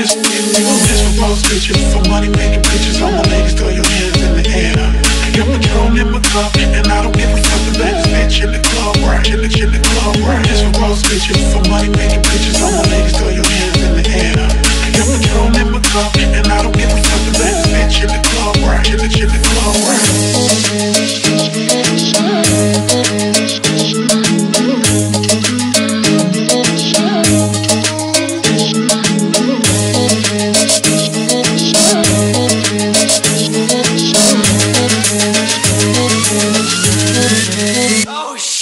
this you know this for post pictures For money making pictures All my ladies throw your hands in the air. Got my drone in my cup And I don't give a fuck about this bitch in the club Right, in the, in the club Right, this for post pictures For money making pictures All my ladies throw your hands in the air. Got my drone in my cup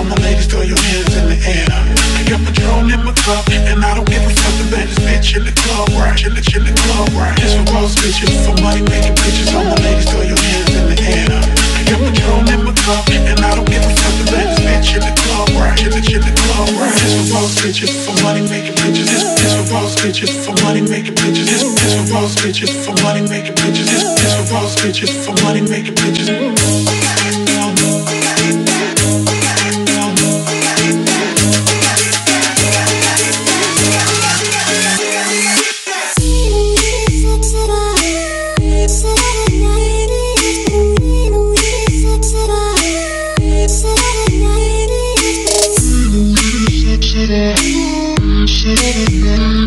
All my ladies, throw your hands in the air. I got Patron in my cup, and I don't give a fuck the baddest bitch in the club, right? In the, in the club, right? This for boss bitches, for money making bitches. All my ladies, throw your hands in the air. I got Patron in my cup, and I don't give a fuck the baddest bitch in the club, right? In the, in the club, right? This for boss bitches, for money making bitches. This, this for boss bitches, for money making bitches. This, this for boss bitches, for money making bitches. This, this for boss bitches, for money making bitches. Up,